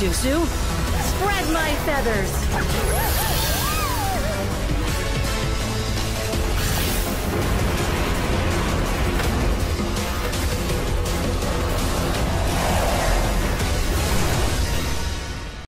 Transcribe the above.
Dusu. Spread my feathers!